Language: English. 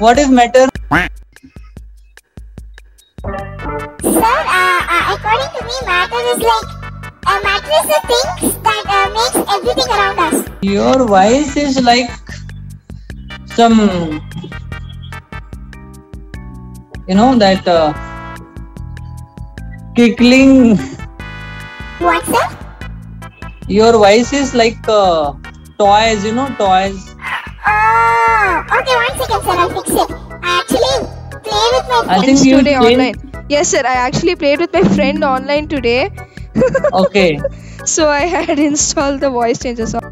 what is matter? Sir, uh, uh, according to me, matter is like uh, matter is the things that uh, makes everything around us. Your voice is like some, you know, that uh, kickling. What, sir? Your voice is like uh, toys, you know, toys. Oh, okay. Friends. today online. Yes, sir. I actually played with my friend online today. Okay. so I had installed the voice changer song.